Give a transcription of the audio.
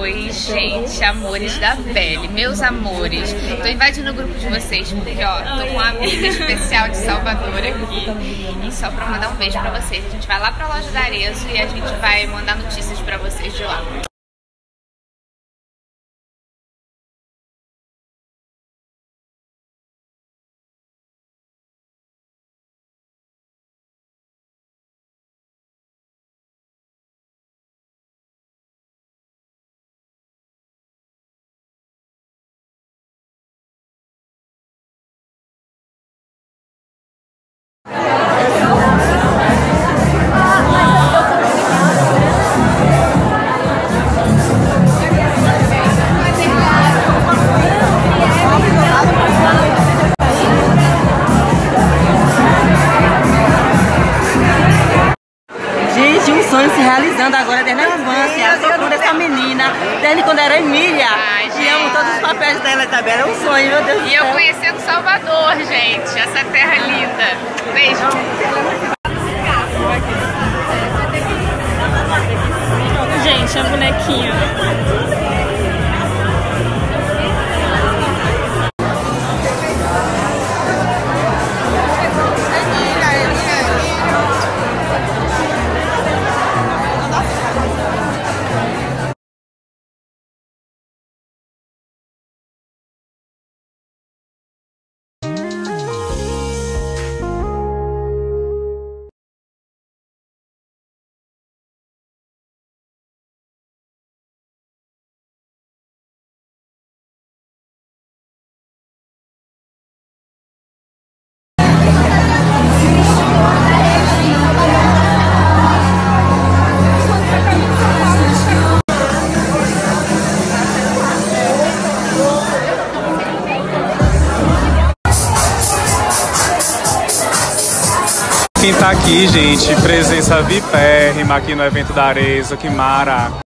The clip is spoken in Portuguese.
Oi, gente, amores da pele, meus amores. Tô invadindo o grupo de vocês porque, ó, tô com uma amiga especial de Salvador aqui. E só pra mandar um beijo pra vocês. A gente vai lá pra loja da Arezo e a gente vai mandar notícias pra vocês de lá. Se realizando agora desde a infância. Fã dessa menina, desde quando era Emília. Ai, e amo gente. todos os papéis dela, Isabela. É um sonho, meu Deus do E eu céu. conhecendo Salvador, gente, essa terra linda. Beijo. Gente, a bonequinha. Quem tá aqui, gente, presença vipérrima aqui no evento da Arezo, que mara.